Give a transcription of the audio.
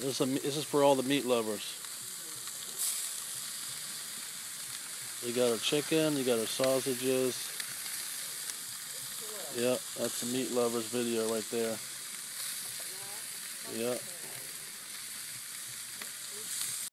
This is, a, this is for all the meat lovers. You got our chicken, you got our sausages. Yep, that's the meat lovers video right there. Yep.